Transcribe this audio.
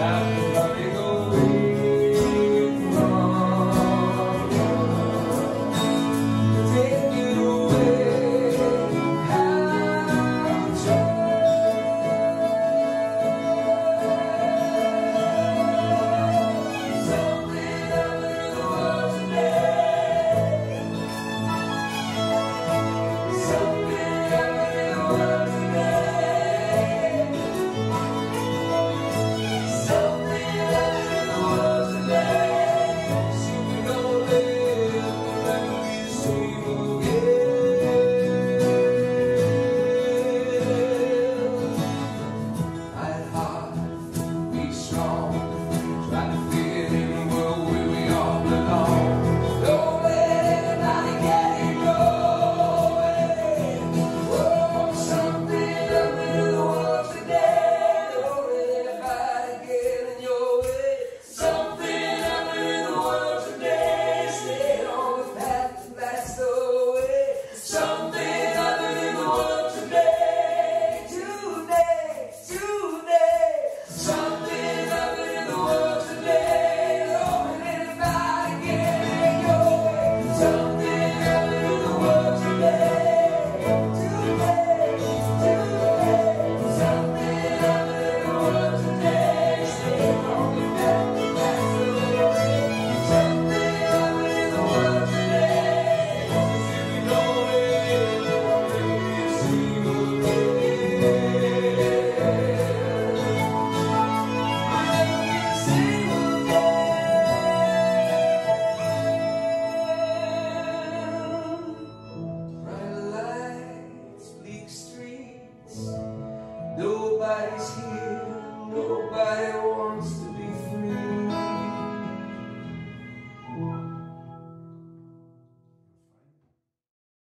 Yeah.